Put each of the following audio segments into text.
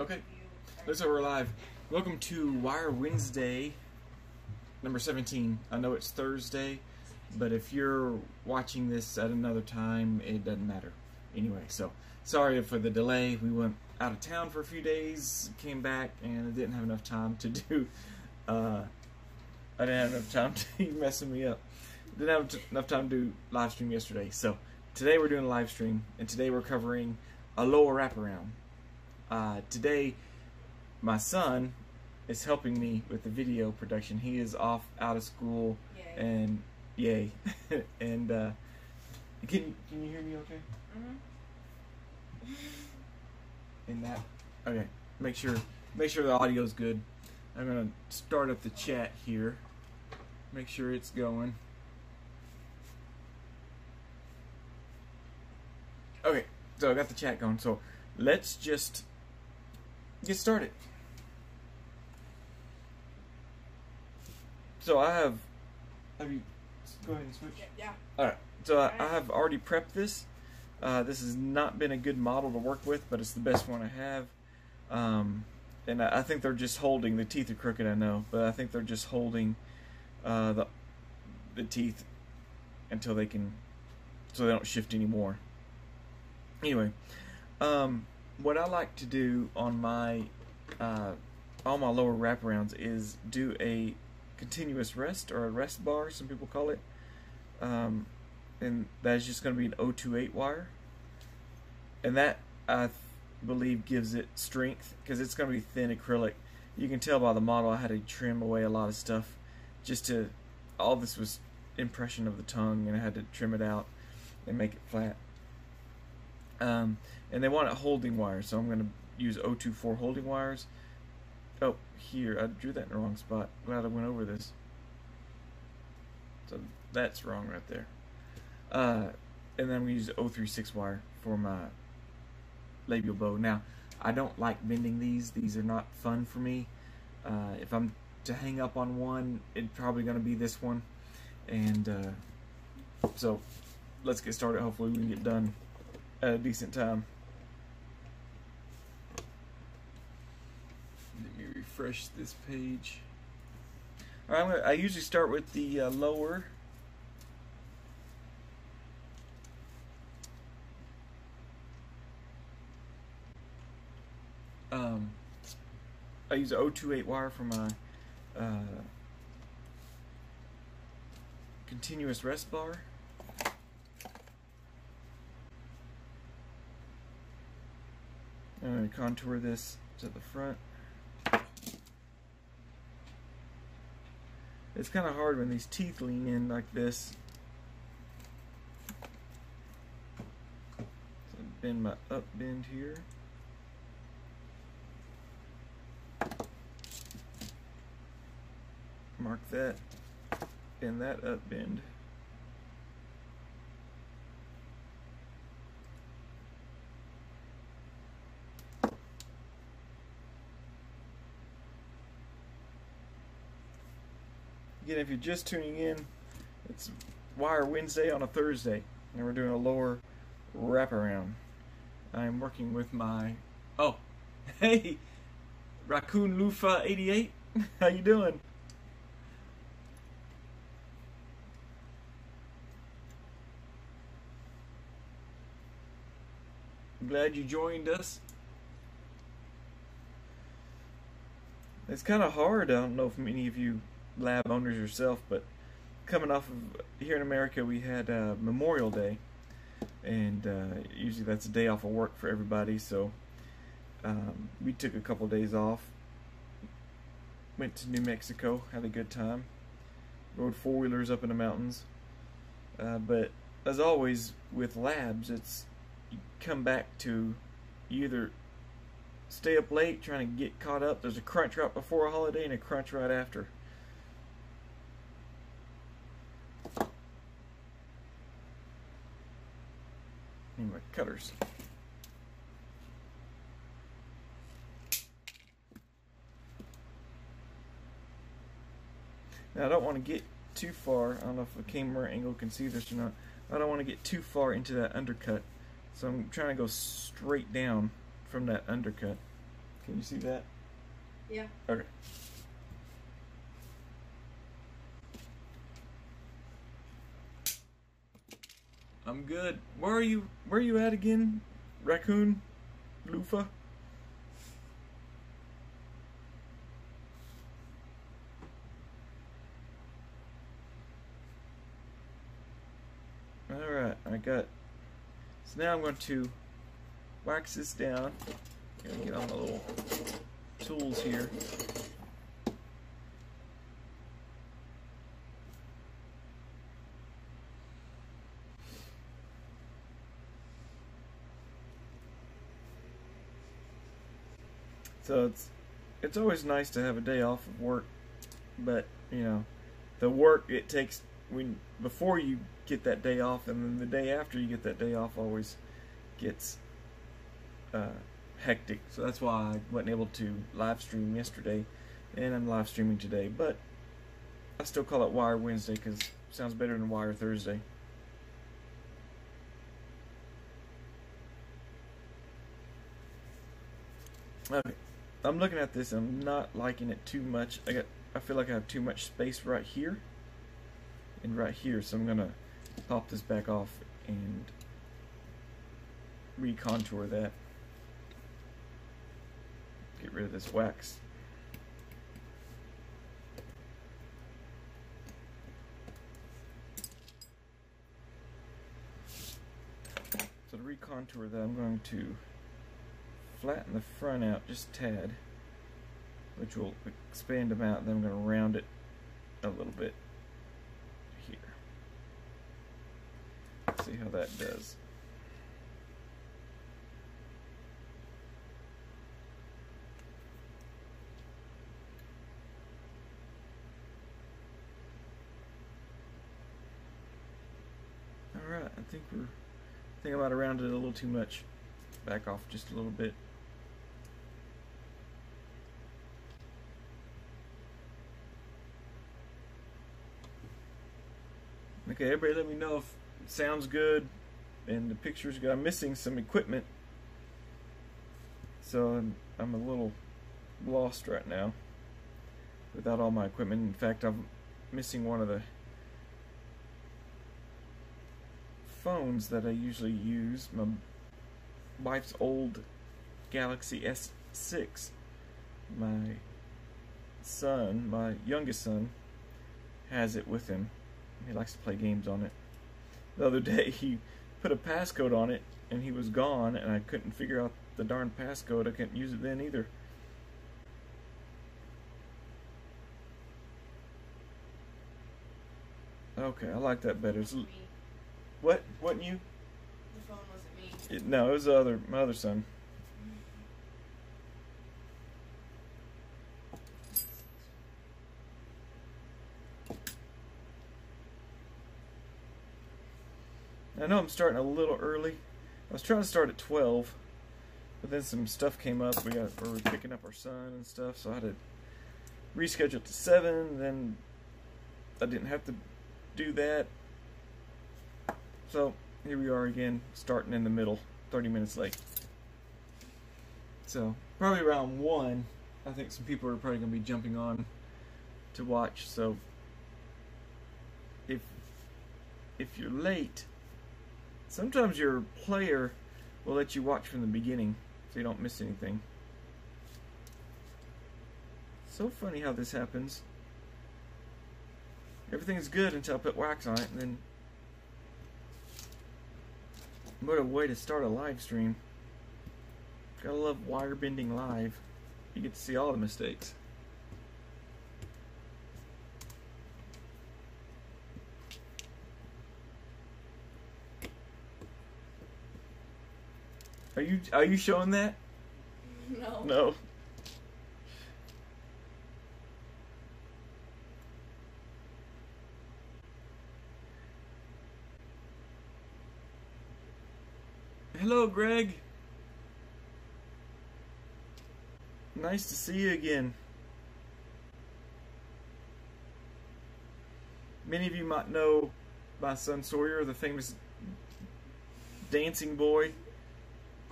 Okay, like we're live. Welcome to Wire Wednesday, number 17. I know it's Thursday, but if you're watching this at another time, it doesn't matter. Anyway, so sorry for the delay. We went out of town for a few days, came back, and I didn't have enough time to do. Uh, I didn't have enough time to you messing me up. Didn't have enough time to do live stream yesterday, so today we're doing a live stream, and today we're covering a lower wraparound. Uh, today, my son is helping me with the video production. He is off out of school, Yay. and yay! and uh, can can you hear me okay? Mhm. In that, okay. Make sure make sure the audio is good. I'm gonna start up the chat here. Make sure it's going. Okay, so I got the chat going. So let's just get started. So I have. Have you? Go ahead and switch. Yeah, yeah. All right. So I, I have already prepped this. Uh, this has not been a good model to work with, but it's the best one I have. Um, and I, I think they're just holding. The teeth are crooked, I know, but I think they're just holding uh, the the teeth until they can, so they don't shift anymore. Anyway, um, what I like to do on my uh, all my lower wraparounds is do a continuous rest or a rest bar, some people call it. Um, and that is just going to be an 028 wire. And that, I th- believe, gives it strength because it's going to be thin acrylic. You can tell by the model I had to trim away a lot of stuff just to, all this was impression of the tongue and I had to trim it out and make it flat. Um, and they want a holding wire, so I'm going to use 024 holding wires. Oh, here, I drew that in the wrong spot. Glad I went over this. So that's wrong right there. Uh, and then to use 036 wire for my labial bow. Now, I don't like bending these. These are not fun for me. Uh, if I'm to hang up on one, it's probably going to be this one. And uh, so let's get started. Hopefully we can get done a decent time. Let me refresh this page. All right, gonna, I usually start with the uh, lower. Um, I use a 028 wire for my uh, continuous rest bar. I'm going to contour this to the front. It's kind of hard when these teeth lean in like this. So bend my up bend here. Mark that, bend that up bend. Again, if you're just tuning in, it's Wire Wednesday on a Thursday, and we're doing a lower wraparound. I'm working with my oh, hey, Raccoon Lufa 88. How you doing? Glad you joined us. It's kind of hard. I don't know if many of you lab owners yourself, but coming off of here in America, we had uh, Memorial Day, and uh, usually that's a day off of work for everybody. So um, we took a couple days off, went to New Mexico, had a good time, rode four wheelers up in the mountains. Uh, but as always with labs, it's you come back to either stay up late trying to get caught up. There's a crunch right before a holiday and a crunch right after. Anyway, cutters. Now I don't want to get too far. I don't know if the camera angle can see this or not. I don't want to get too far into that undercut. So I'm trying to go straight down from that undercut. Can you see that? Yeah. Okay. I'm good. Where are you? Where are you at again? Raccoon, Lufa. All right, I got. So now I'm going to wax this down. Gonna get on my little tools here. So it's it's always nice to have a day off of work, but you know, the work it takes when before you get that day off, and then the day after you get that day off always gets uh, hectic. So that's why I wasn't able to live stream yesterday, and I'm live streaming today. But I still call it Wire Wednesday because sounds better than Wire Thursday. Okay, I'm looking at this. I'm not liking it too much. I got. I feel like I have too much space right here and right here, so I'm gonna pop this back off and recontour that. Get rid of this wax. So to recontour that, I'm going to flatten the front out just tad, which will expand them out. Then I'm going to round it a little bit here. See how that does. Alright, I think we're I think I might have rounded it a little too much. Back off just a little bit. Okay, everybody let me know if it sounds good and the picture's. I'm missing some equipment. So I'm, I'm a little lost right now without all my equipment. In fact, I'm missing one of the phones that I usually use. My wife's old Galaxy S6. My son, my youngest son, has it with him. He likes to play games on it. The other day, he put a passcode on it, and he was gone, and I couldn't figure out the darn passcode. I couldn't use it then either. Okay, I like that better. It's, what? Wasn't you? The phone wasn't me. It, no, it was the other my other son. I know I'm starting a little early. I was trying to start at 12, but then some stuff came up. We got we were picking up our son and stuff, so I had to reschedule to 7. Then I didn't have to do that. So here we are again, starting in the middle, 30 minutes late. So probably around 1, I think some people are probably going to be jumping on to watch. So if if you're late, sometimes your player will let you watch from the beginning so you don't miss anything. So funny how this happens. Everything's good until I put wax on it, and then what a way to start a live stream. Gotta love wire bending live. You get to see all the mistakes. Are you are you showing that? No. No. Hello, Greg. Nice to see you again. Many of you might know my son Sawyer, the famous dancing boy,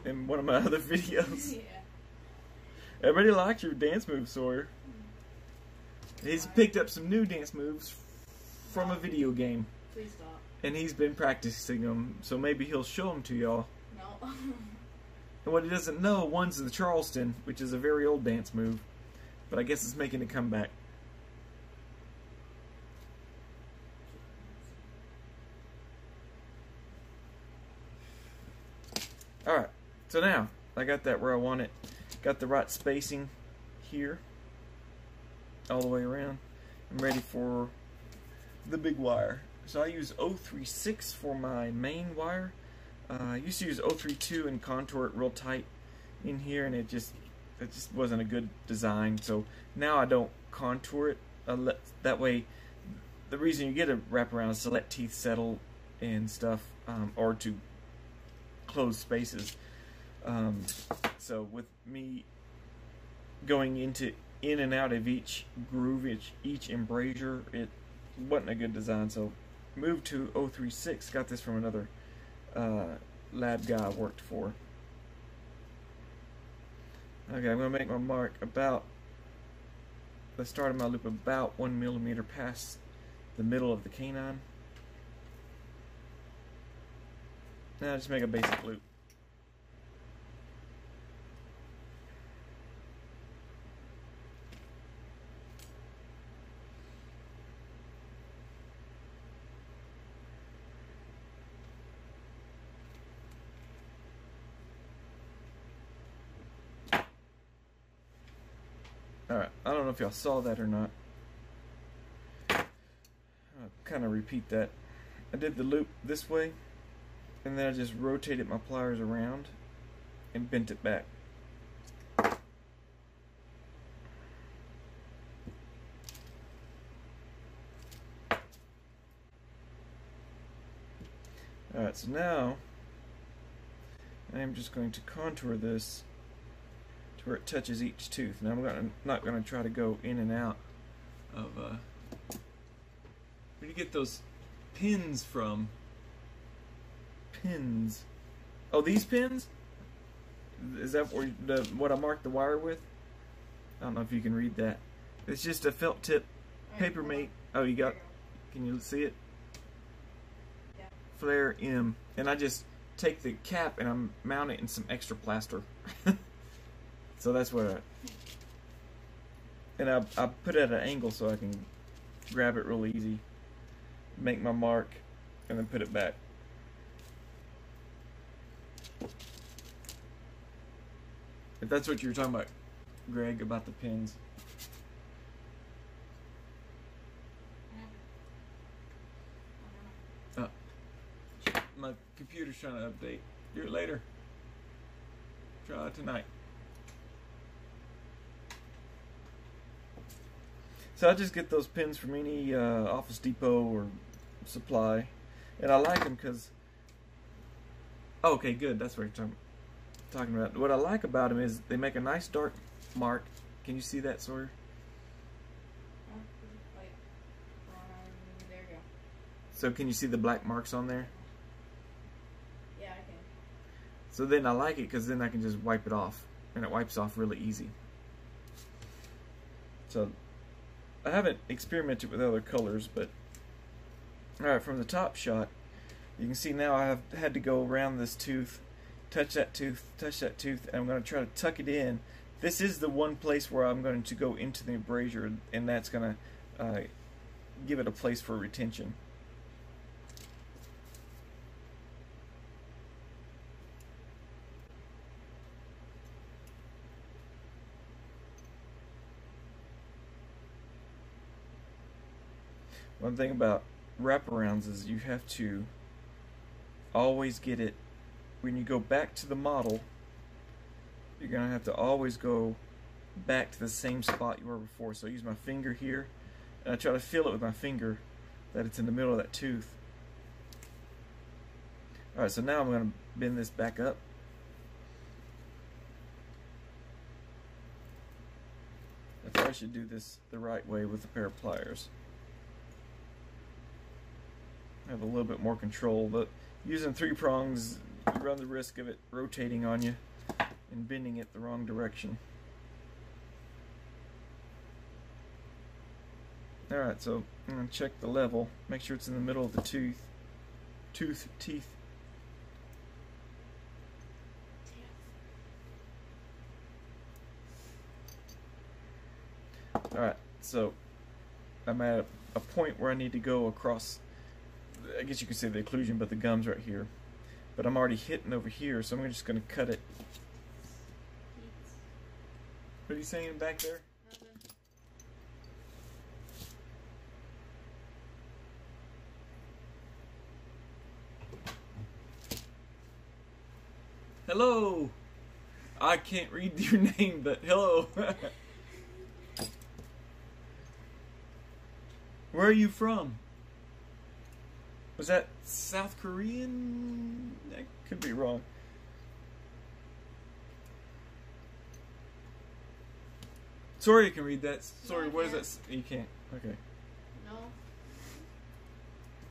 in one of my other videos. yeah. Everybody likes your dance moves, Sawyer. He's picked up some new dance moves from a video game, Please stop. and he's been practicing them. So maybe he'll show them to y'all. No. And what he doesn't know, one's the Charleston, which is a very old dance move, but I guess it's making a comeback. Alright, so now I got that where I want it. Got the right spacing here, all the way around. I'm ready for the big wire. So I use 036 for my main wire. Uh, I used to use 032 and contour it real tight in here, and it just it just wasn't a good design. So now I don't contour it. Let, that way, the reason you get a wraparound is to let teeth settle and stuff, um, or to close spaces. Um, so with me going into in and out of each groove, each, each embrasure, it wasn't a good design. So moved to 036. Got this from another uh, lab guy I worked for. Okay, I'm gonna make my mark about the start of my loop about one millimeter past the middle of the canine. Now just make a basic loop. Alright, I don't know if y'all saw that or not. I'll kind of repeat that. I did the loop this way, and then I just rotated my pliers around and bent it back. Alright, so now I am just going to contour this where it touches each tooth. Now I'm gonna, not going to try to go in and out of. Uh, where do you get those pins from? Pins. Oh, these pins? Is that where the what I marked the wire with? I don't know if you can read that. It's just a felt tip paper mate. Oh, you got? Can you see it? Flair M, and I just take the cap and I mount it in some extra plaster. so that's I. And I, I put it at an angle so I can grab it real easy, make my mark, and then put it back. If that's what you were talking about, Greg, about the pins. Uh, my computer's trying to update. Do it later. Try it tonight. So I just get those pins from any uh, Office Depot or supply, and I like them because. Oh, okay, good. That's what you're talking, talking about. What I like about them is they make a nice dark mark. Can you see that, Sawyer? Like, there you go. So can you see the black marks on there? Yeah, I can. So then I like it because then I can just wipe it off, and it wipes off really easy. So I haven't experimented with other colors, but all right, from the top shot, you can see now I have had to go around this tooth, touch that tooth, touch that tooth, and I'm going to try to tuck it in. This is the one place where I'm going to go into the embrasure, and that's going to uh, give it a place for retention. One thing about wraparounds is you have to always get it when you go back to the model. You're gonna have to always go back to the same spot you were before. So I use my finger here, and I try to feel it with my finger that it's in the middle of that tooth. All right, so now I'm gonna bend this back up. I I should do this the right way with a pair of pliers have a little bit more control, but using three prongs, you run the risk of it rotating on you and bending it the wrong direction. Alright, so I'm going to check the level, make sure it's in the middle of the tooth, tooth, teeth. Alright, so I'm at a, a point where I need to go across I guess you could say the occlusion, but the gum's right here. But I'm already hitting over here, so I'm just going to cut it. What are you saying back there? Hello! I can't read your name, but hello. Where are you from? Was that South Korean? I could be wrong. Sorry, you can read that. Sorry, No, I what is can't. that? You can't. Okay.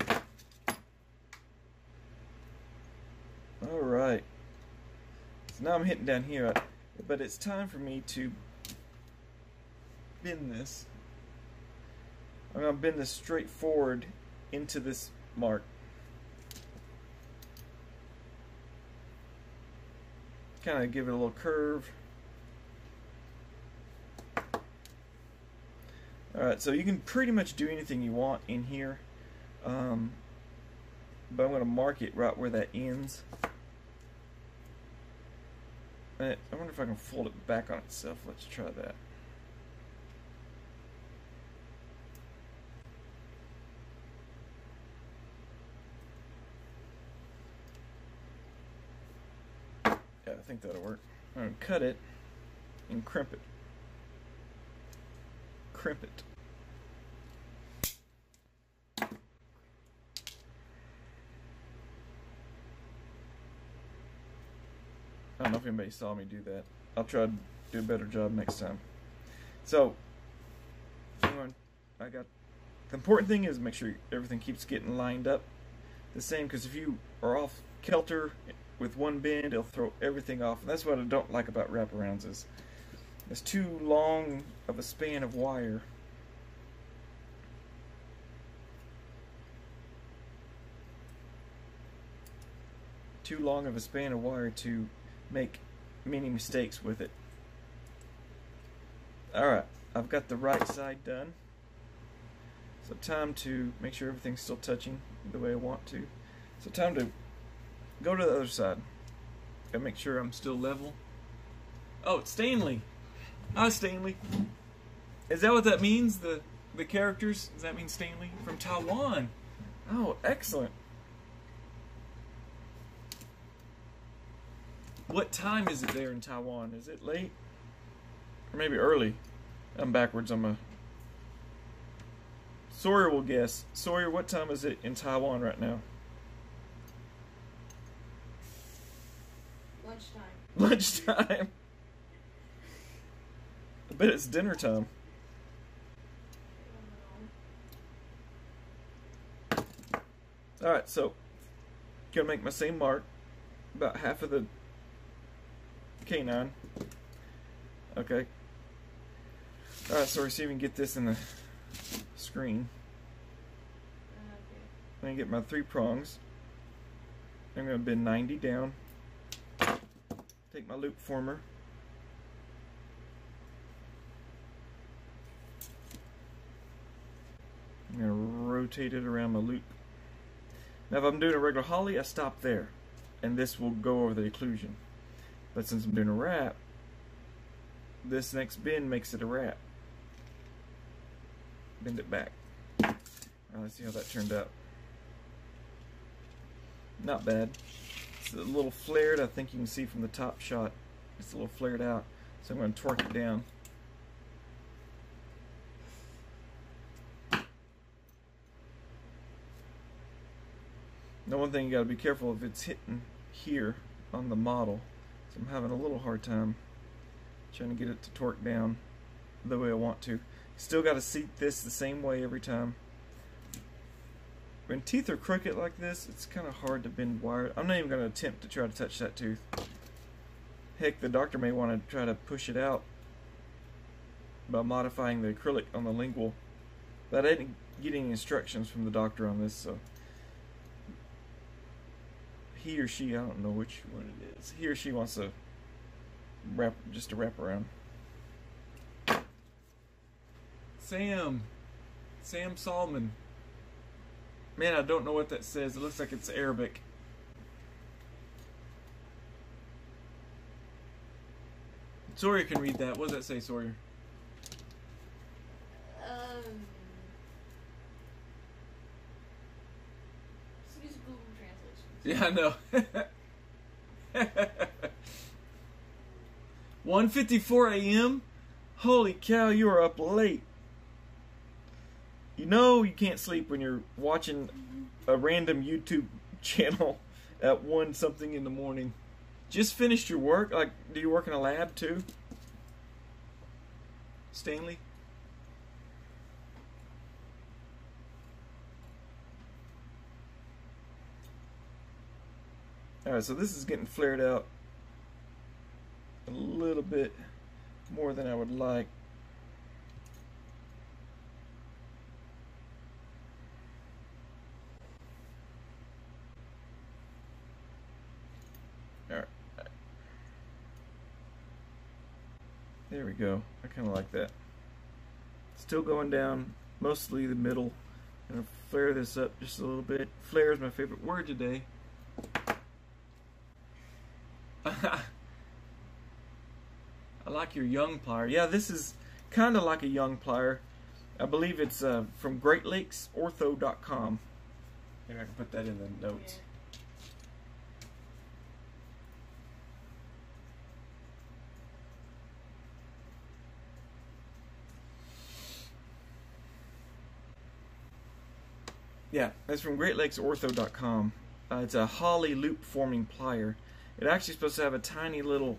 No. All right. So now I'm hitting down here, but it's time for me to bend this. I'm gonna bend this straight forward into this mark. Kind of give it a little curve. Alright, so you can pretty much do anything you want in here. Um, but I'm going to mark it right where that ends. Uh, I wonder if I can fold it back on itself. Let's try that. Think that'll work. I'm going to cut it and crimp it. Crimp it. I don't know if anybody saw me do that. I'll try to do a better job next time. So, I got the important thing is make sure everything keeps getting lined up the same because if you are off kilter with one bend, it'll throw everything off. And that's what I don't like about wraparounds is it's too long of a span of wire. Too long of a span of wire to make many mistakes with it. Alright, I've got the right side done. So time to make sure everything's still touching the way I want to. So time to go to the other side. Gotta make sure I'm still level. Oh, it's Stanley. Hi, Stanley. Is that what that means? The the characters? Does that mean Stanley from Taiwan? Oh, excellent. What time is it there in Taiwan? Is it late? Or maybe early? I'm backwards. I'm a. Sawyer will guess. Sawyer, what time is it in Taiwan right now? Lunchtime. Lunchtime. I bet it's dinner time. I don't know. Alright, so gonna make my same mark. About half of the canine. Okay. Alright, so we're see if we can get this in the screen. Okay. I'm gonna get my three prongs. I'm gonna bend 90 down. Take my loop former. I'm gonna rotate it around my loop. Now if I'm doing a regular Hawley, I stop there. And this will go over the occlusion. But since I'm doing a wrap, this next bend makes it a wrap. Bend it back. Alright, let's see how that turned out. Not bad. It's a little flared. I think you can see from the top shot. It's a little flared out. So I'm going to torque it down. Now one thing you got to be careful if it's hitting here on the model. So I'm having a little hard time trying to get it to torque down the way I want to. Still got to seat this the same way every time. When teeth are crooked like this, it's kind of hard to bend wire. I'm not even going to attempt to try to touch that tooth. Heck, the doctor may want to try to push it out by modifying the acrylic on the lingual But I didn't get any instructions from the doctor on this, so he or she, I don't know which one it is. He or she wants to wrap just to wrap around. Sam, Sam Salman. Man, I don't know what that says. It looks like it's Arabic. Sawyer can read that. What does that say, Sawyer? Um. Just use Google Translation. Yeah, I know. 1:54 a.m. Holy cow, you are up late. You know you can't sleep when you're watching a random YouTube channel at one something in the morning. Just finished your work? Like, do you work in a lab too? Stanley? Alright, so this is getting flared out a little bit more than I would like. Alright. There we go. I kind of like that. Still going down mostly the middle. Gonna flare this up just a little bit. Flare is my favorite word today. I like your young plier. Yeah, this is kind of like a young plier. I believe it's uh, from GreatLakesOrtho.com. Maybe I can put that in the notes. Yeah, it's from GreatLakesOrtho.com. Uh, it's a Hawley loop forming plier. It's actually supposed to have a tiny little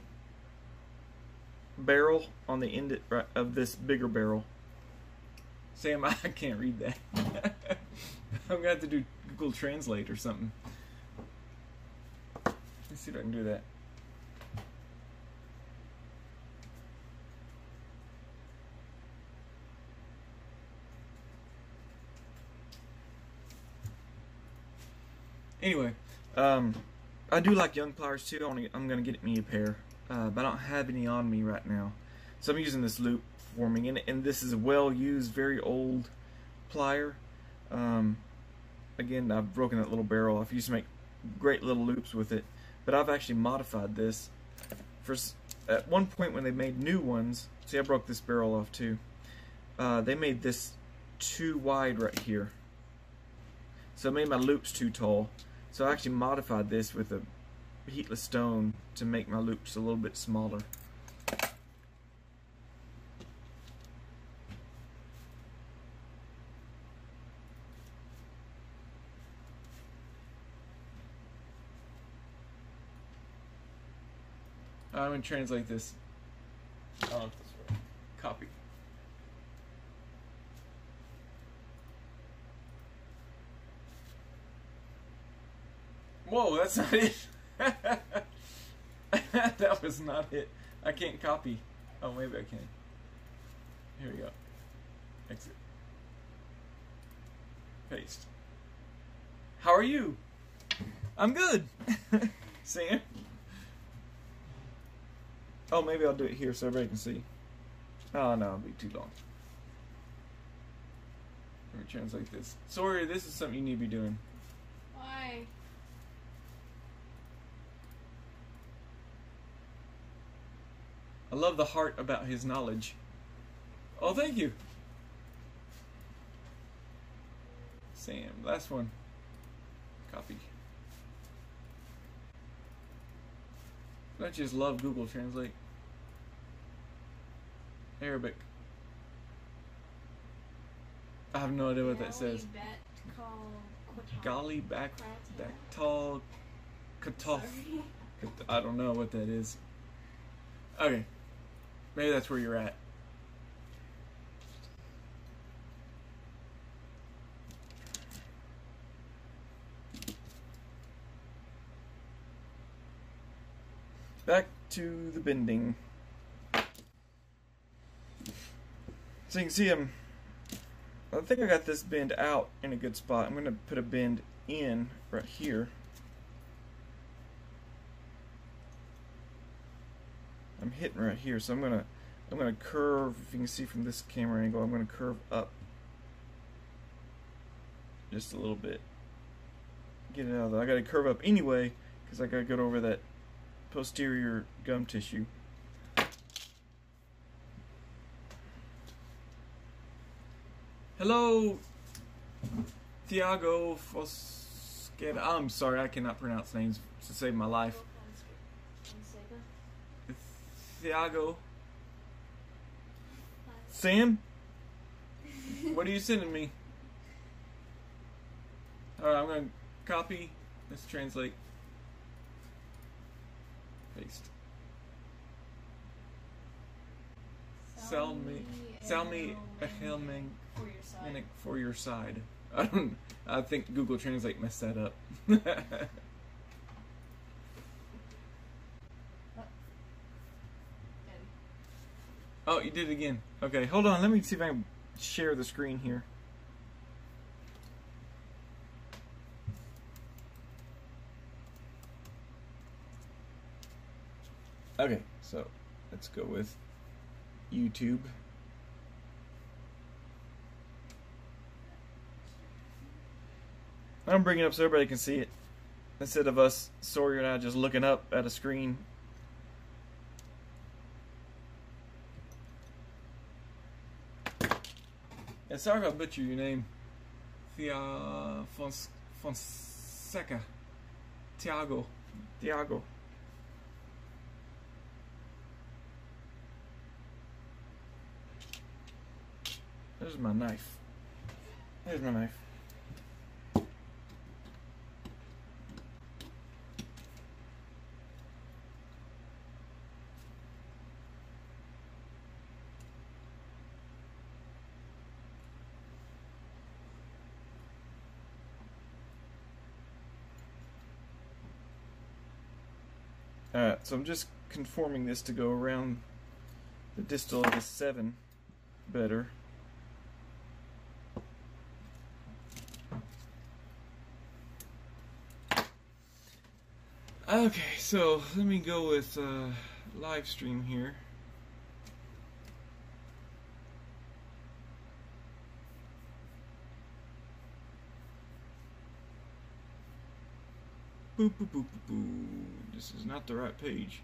barrel on the end of this bigger barrel. Sam, I can't read that. I'm gonna have to do Google Translate or something. Let's see if I can do that. Anyway, um, I do like young pliers too. I I'm gonna get me a pair, uh, but I don't have any on me right now. So I'm using this loop forming, and, and this is a well-used, very old plier. Um, again, I've broken that little barrel. I've used to make great little loops with it, but I've actually modified this. For at one point when they made new ones, see, I broke this barrel off too. Uh, they made this too wide right here, so it made my loops too tall. So I actually modified this with a heatless stone to make my loops a little bit smaller. I'm going to translate this. I don't know if this works. Copy. Whoa, that's not it. that was not it. I can't copy. Oh, maybe I can. Here we go. Exit. Paste. How are you? I'm good. Sam? Oh, maybe I'll do it here so everybody can see. Oh, no, it'll be too long. Let me translate this. Sorry, this is something you need to be doing. Why? I love the heart about his knowledge. Oh, thank you. Sam, last one. Copy. I just love Google Translate. Arabic. I have no idea what that says. Golly back Baktal tall Sorry. I don't know what that is. Okay. Maybe that's where you're at. Back to the bending. So you can see I'm I think I got this bend out in a good spot. I'm going to put a bend in right here. Hitting right here, so I'm gonna I'm gonna curve. If you can see from this camera angle, I'm gonna curve up just a little bit. Get it out of there. I gotta curve up anyway because I gotta get over that posterior gum tissue. Hello, Thiago Fosqueda. I'm sorry, I cannot pronounce names to save my life. Thiago. Sam? what are you sending me? Alright, I'm going to copy. Let's translate. Paste. Sell me, sell me a helmet for your side. for your side. I don't. I think Google Translate messed that up. oh, you did it again. Okay, hold on. Let me see if I can share the screen here. Okay, so let's go with YouTube. I'm bringing it up so everybody can see it. Instead of us, Sawyer and I, just looking up at a screen. Sorry if I butcher your name. Thea Fons- Fonseca. Tiago. Tiago. There's my knife. There's my knife. Alright, so I'm just conforming this to go around the distal of the 7 better. Okay, so let me go with uh, live stream here. Boop, boop, boop, boop, boop. This is not the right page.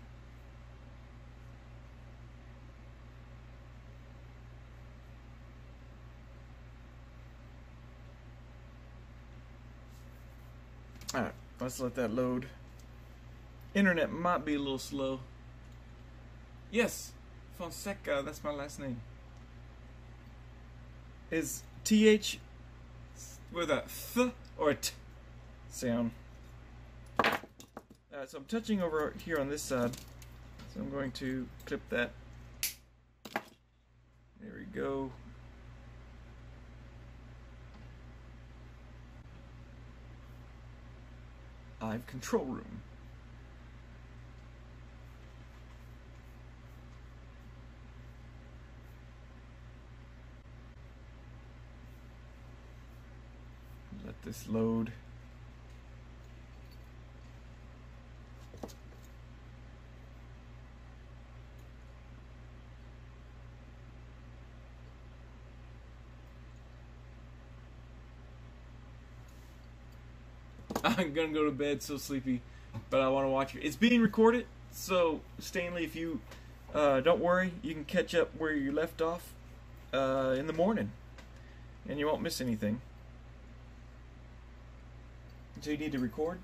Alright, let's let that load. Internet might be a little slow. Yes, Fonseca, that's my last name. Is TH with a th or a t sound? So I'm touching over here on this side. So I'm going to clip that. There we go. I've control room. Let this load. I'm gonna go to bed so sleepy, but I want to watch it. It's being recorded, so Stanley, if you uh, don't worry, you can catch up where you left off uh, in the morning, and you won't miss anything. So you need to record.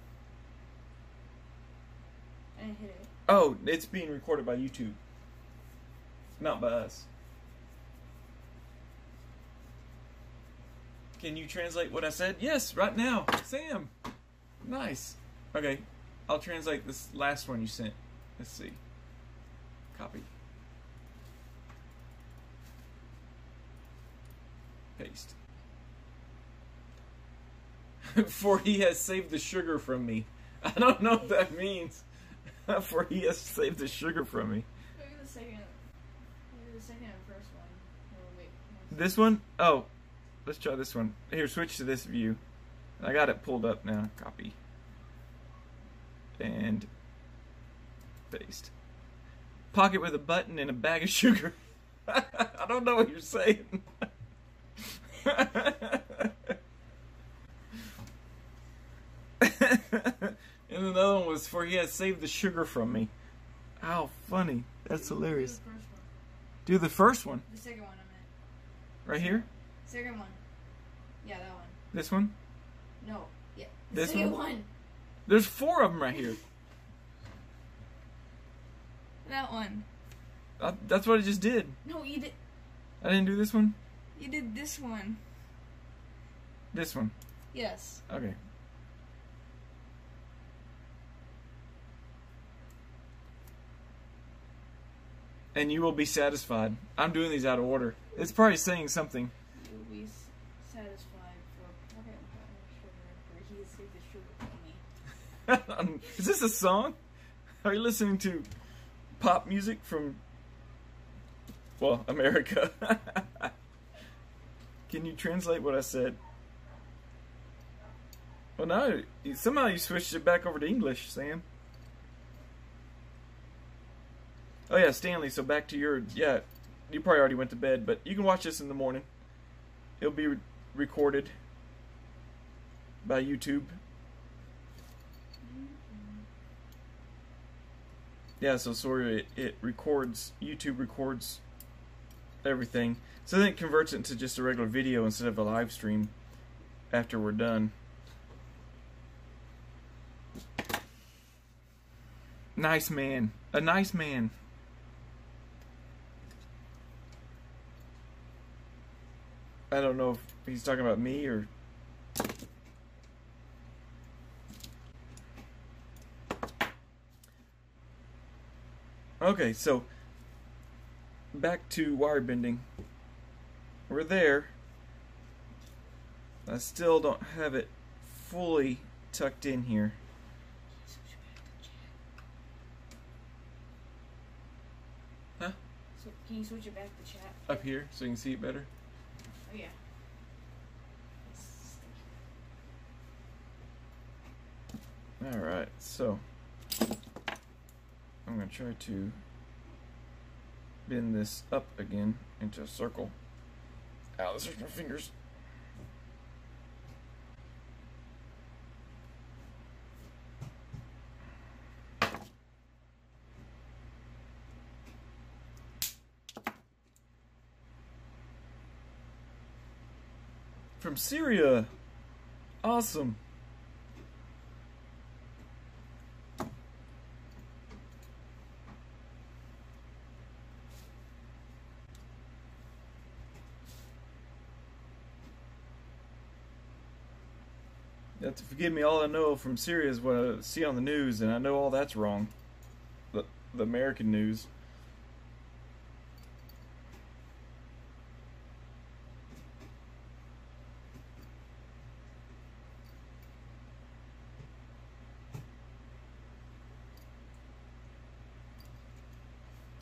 I hit it. Oh, it's being recorded by YouTube, not by us. Can you translate what I said? Yes, right now. Sam. Nice. Okay, I'll translate this last one you sent. Let's see. Copy. Paste. For he has saved the sugar from me. I don't know what that means. For he has saved the sugar from me. Maybe the second. Maybe the second and first one. Wait. no, This one? Oh. let's try this one. Here, switch to this view. I got it pulled up now. Copy. And paste. Pocket with a button and a bag of sugar. I don't know what you're saying. and another one was for he had saved the sugar from me. How funny. That's hilarious. The first one. Do the first one. The second one, I meant. Right here? Second one. Yeah, that one. This one? No. Yeah. The This second one? one. There's four of them right here. That one. That's what I just did. No, you did. I didn't do this one. You did this one. This one. Yes. Okay. And you will be satisfied. I'm doing these out of order. It's probably saying something. You'll be s- satisfied for pocket and sugar, for he saved the sugar for me. Is this a song? Are you listening to pop music from, well, America? Can you translate what I said? Oh, well, now somehow you switched it back over to English, Sam. Oh yeah, Stanley. So back to your yeah. You probably already went to bed, but you can watch this in the morning. It'll be re- recorded by YouTube. Yeah, so sorry, it, it records, YouTube records everything. So then it converts it into just a regular video instead of a live stream after we're done. Nice man. A nice man. I don't know if he's talking about me or. Okay, so back to wire bending. We're there. I still don't have it fully tucked in here. Huh? So can you switch it back to chat? Up here so you can see it better. Oh yeah. Alright, so I'm going to try to bend this up again into a circle. Ow, this hurts my fingers. From Syria. Awesome. Forgive me. All I know from Syria is what I see on the news, and I know all that's wrong. The the American news.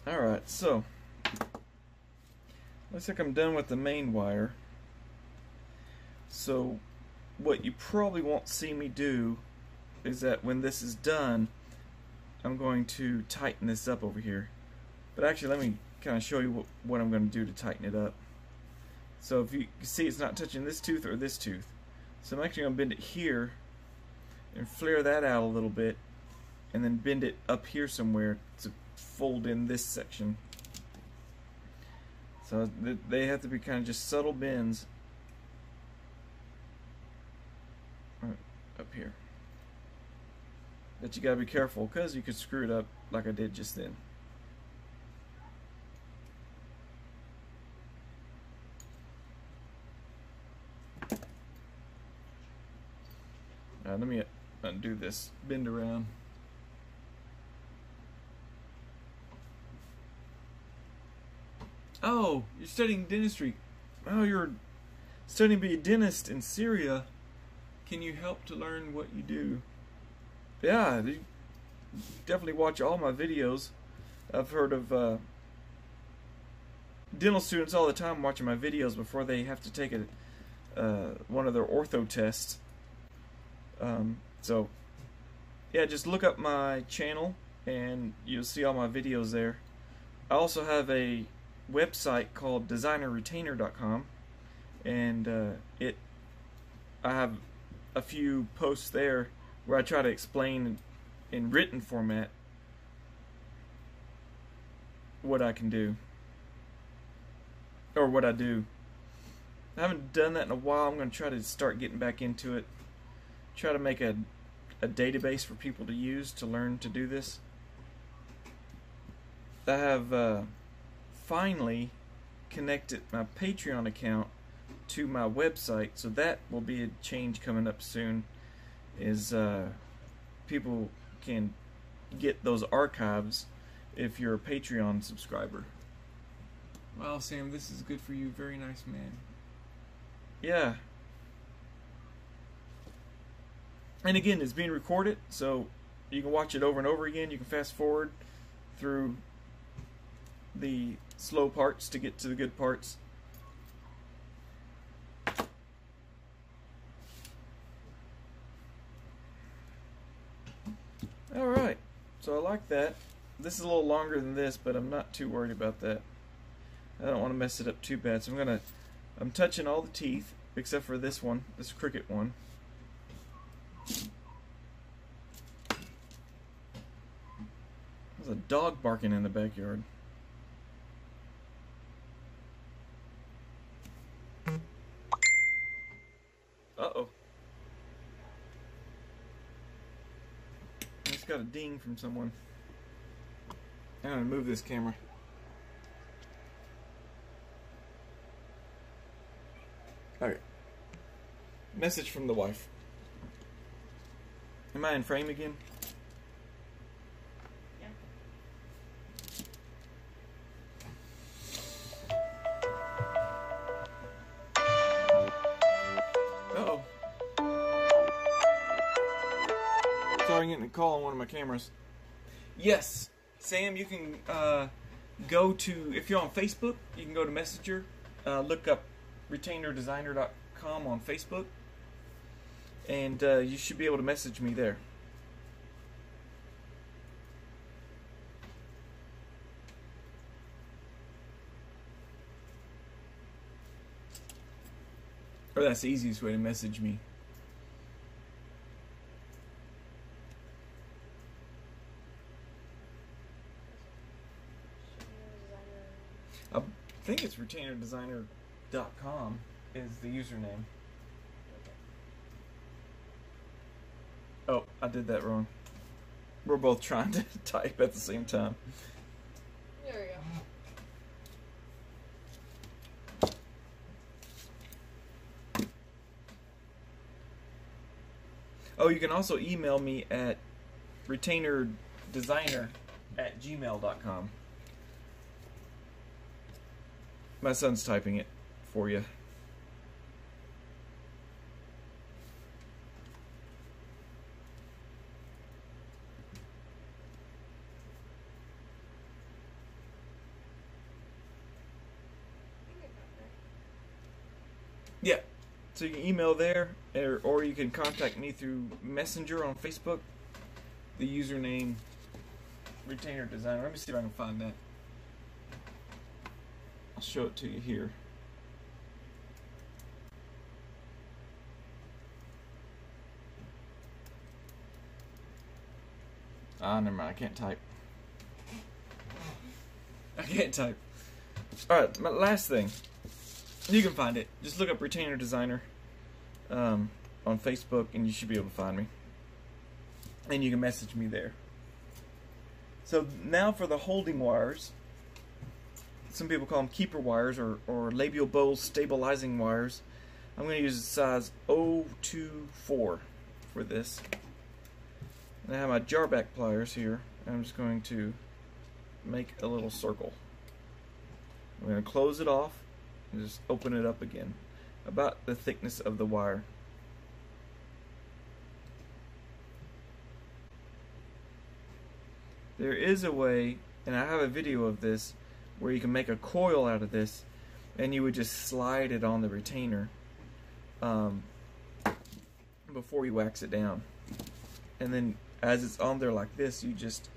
All right, so looks like I'm done with the main wire. So what you probably won't see me do is that when this is done, I'm going to tighten this up over here. But actually, let me kind of show you what, what I'm going to do to tighten it up. So if you see it's not touching this tooth or this tooth. So I'm actually going to bend it here and flare that out a little bit and then bend it up here somewhere to fold in this section. So they have to be kind of just subtle bends up here. But you gotta be careful because you could screw it up like I did just then. Let me undo this bend around. Oh, you're studying dentistry. Oh, you're studying to be a dentist in Syria. Can you help to learn what you do? Yeah, definitely watch all my videos. I've heard of uh, dental students all the time watching my videos before they have to take a uh, one of their ortho tests. Um, so, yeah, just look up my channel and you'll see all my videos there. I also have a website called designerretainer.com and uh, it I have a few posts there where I try to explain in written format what I can do or what I do. I haven't done that in a while. I'm going to try to start getting back into it. Try to make a a database for people to use to learn to do this. I have uh, finally connected my Patreon account to my website, so that will be a change coming up soon. Is uh, people can get those archives if you're a Patreon subscriber. Wow, Sam, this is good for you. Very nice man. Yeah. And again, it's being recorded, so you can watch it over and over again. You can fast forward through the slow parts to get to the good parts. Alright, so I like that. This is a little longer than this, but I'm not too worried about that. I don't want to mess it up too bad, so I'm gonna I'm touching all the teeth except for this one, this cricket one. There's a dog barking in the backyard. Uh-oh. I just got a ding from someone. I'm gonna move this camera. Okay. Message from the wife. Am I in frame again? My cameras. Yes, Sam, you can uh, go to, if you're on Facebook, you can go to Messenger, uh, look up retainerdesigner.com on Facebook, and uh, you should be able to message me there. Or that's the easiest way to message me. I think it's retainerdesigner.com is the username. Oh, I did that wrong. We're both trying to type at the same time. There we go. Oh, you can also email me at retainerdesigner at gmail.com. My son's typing it for you. Yeah. So you can email there, or, or you can contact me through Messenger on Facebook. The username Retainer Designer. Let me see if I can find that. I'll show it to you here. Ah, never mind. I can't type. I can't type. All right, my last thing. You can find it. Just look up Retainer Designer um, on Facebook, and you should be able to find me. And you can message me there. So now for the holding wires. Some people call them keeper wires or, or labial bow stabilizing wires. I'm going to use size 024 for this. And I have my Jarabak pliers here. I'm just going to make a little circle. I'm going to close it off and just open it up again about the thickness of the wire there is a way and I have a video of this where you can make a coil out of this and you would just slide it on the retainer um, before you wax it down. And then as it's on there like this, you just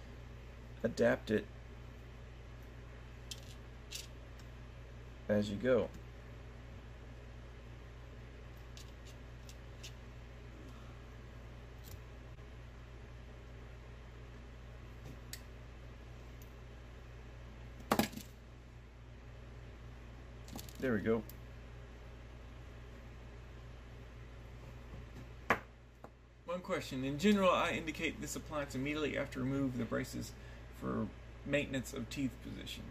adapt it as you go. There we go. One question. In general, I indicate this appliance immediately after remove the braces for maintenance of teeth position.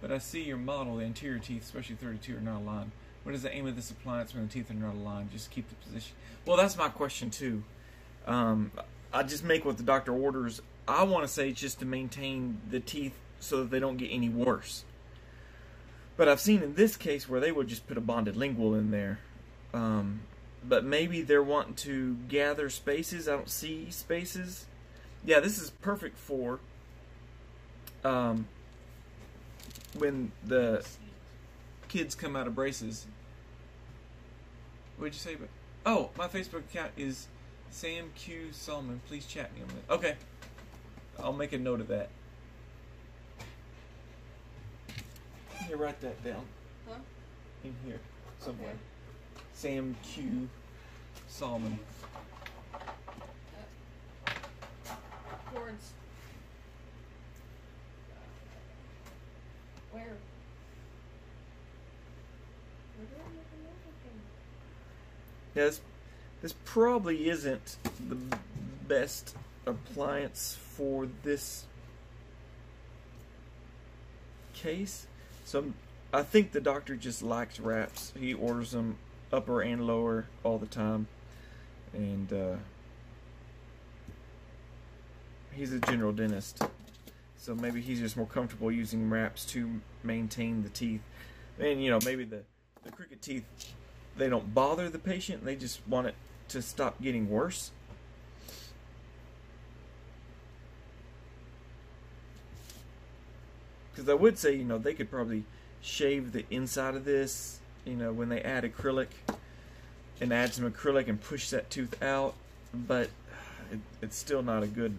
But I see your model, the anterior teeth, especially 32, are not aligned. What is the aim of this appliance when the teeth are not aligned? Just keep the position. Well, that's my question too. Um, I just make what the doctor orders. I want to say it's just to maintain the teeth so that they don't get any worse. But I've seen in this case where they would just put a bonded lingual in there. Um, but maybe they're wanting to gather spaces. I don't see spaces. Yeah, this is perfect for um, when the Kids come out of braces. What'd you say? But oh, my Facebook account is Sam Q Solomon. Please chat me on that. Okay, I'll make a note of that. You write that down Huh? in here somewhere. Okay. Sam Q. Solomon. Towards. Uh, Where? Where do I make? Yeah, this, this probably isn't the best appliance for this case. So I think the doctor just likes wraps. He orders them upper and lower all the time, and uh, he's a general dentist. So maybe he's just more comfortable using wraps to maintain the teeth. And you know, maybe the the crooked teeth they don't bother the patient, they just want it to stop getting worse. Because I would say, you know, they could probably shave the inside of this, you know, when they add acrylic and add some acrylic and push that tooth out, but it, it's still not a good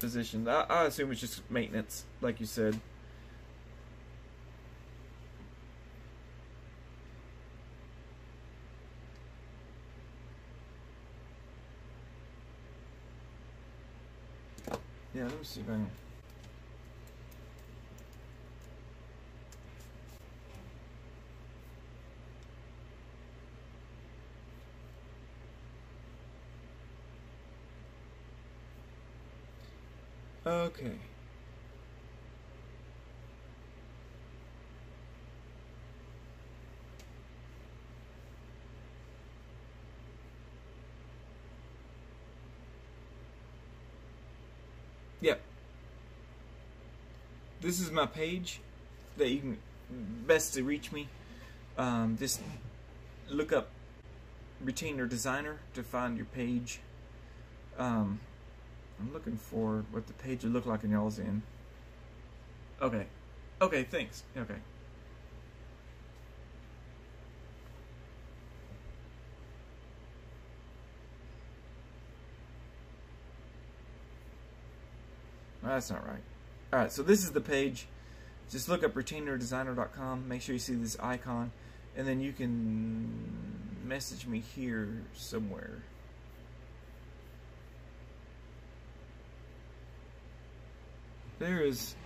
position. I, I assume it's just maintenance, like you said. Yeah, let me see if I can. Okay. Yep. This is my page that you can best to reach me. Um, just look up retainer designer to find your page. Um, I'm looking for what the page would look like in y'all's in. Okay. Okay, thanks. Okay. That's not right. Alright, so this is the page. Just look up retainerdesigner.com. Make sure you see this icon. And then you can message me here somewhere. There is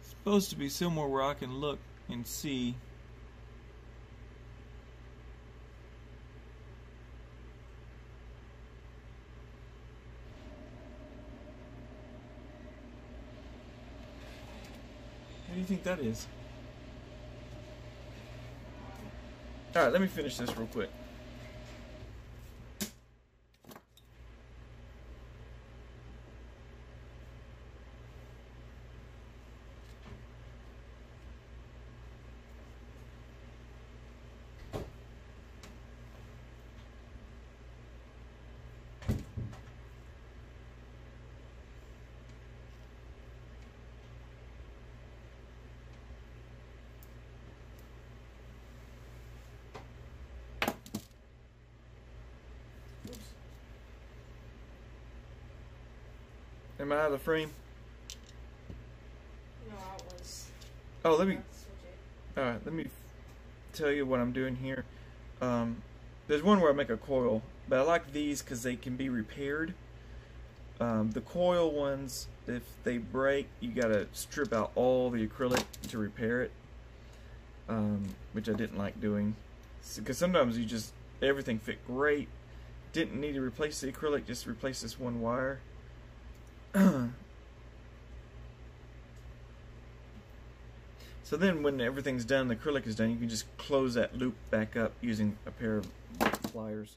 supposed to be somewhere where I can look and see. What do you think that is? Alright, let me finish this real quick. Am I out of the frame? No, I was. Oh, let me. Let's switch it. All right, let me tell you what I'm doing here. Um, there's one where I make a coil, but I like these because they can be repaired. Um, the coil ones, if they break, you gotta strip out all the acrylic to repair it, um, which I didn't like doing. Because sometimes you just everything fit great, didn't need to replace the acrylic, just replace this one wire. So then when everything's done, the acrylic is done, you can just close that loop back up using a pair of pliers.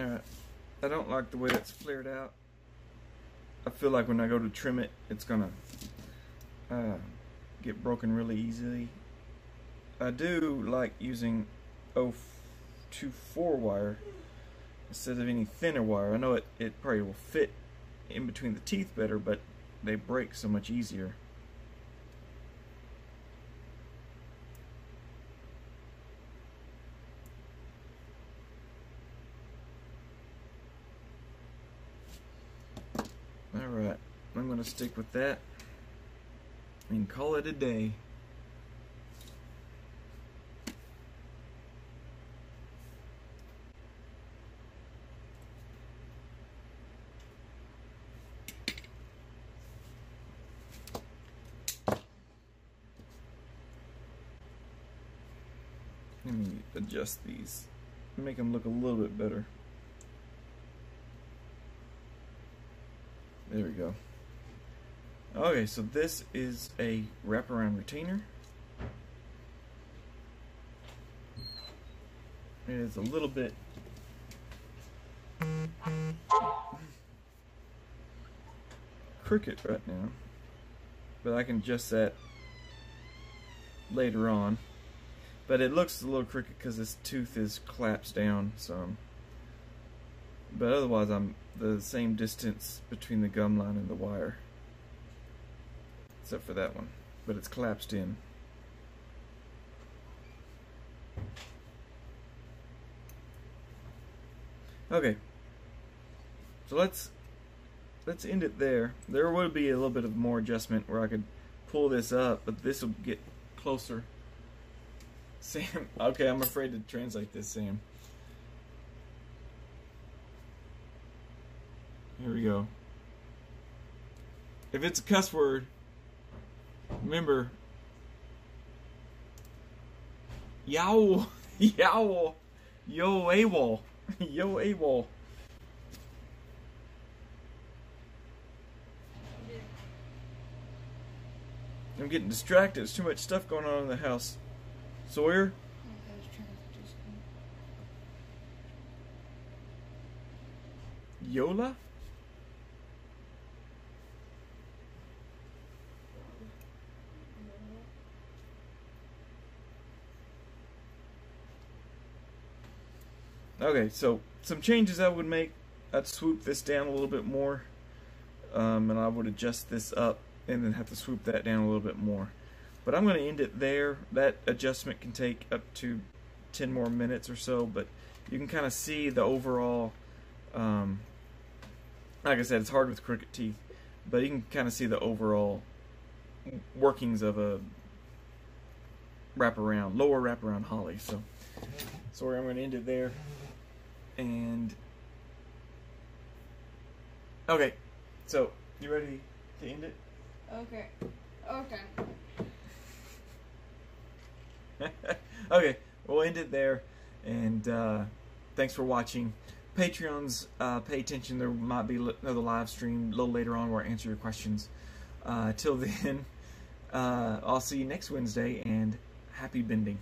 Alright. I don't like the way that's flared out. I feel like when I go to trim it, it's gonna uh, get broken really easily. I do like using 024 wire instead of any thinner wire. I know it, it probably will fit in between the teeth better, but they break so much easier. Alright, I'm going to stick with that and call it a day. Let me adjust these, make them look a little bit better. There we go. Okay, so this is a wraparound retainer. It is a little bit crooked right now, but I can adjust that later on. But it looks a little crooked because this tooth is collapsed down some. But otherwise, I'm the same distance between the gum line and the wire. Except for that one. But it's collapsed in. Okay. So let's let's end it there. There would be a little bit of more adjustment where I could pull this up, but this will get closer. Sam, okay, I'm afraid to translate this, Sam. Here we go. If it's a cuss word, remember. Yow, yow, yo AWOL, yo AWOL. I'm getting distracted. There's too much stuff going on in the house. Sawyer. Yola? Okay, so some changes I would make. I'd swoop this down a little bit more, um, and I would adjust this up, and then have to swoop that down a little bit more. But I'm going to end it there. That adjustment can take up to 10 more minutes or so, but you can kind of see the overall. Um, like I said, it's hard with crooked teeth, but you can kind of see the overall workings of a wraparound, lower wraparound Hawley. So, sorry, I'm going to end it there. And okay, so you ready to end it? Okay. Okay. okay, we'll end it there. And uh, thanks for watching. Patreons, uh, pay attention. There might be another live stream a little later on where I answer your questions. Uh, till then, uh, I'll see you next Wednesday and happy bending.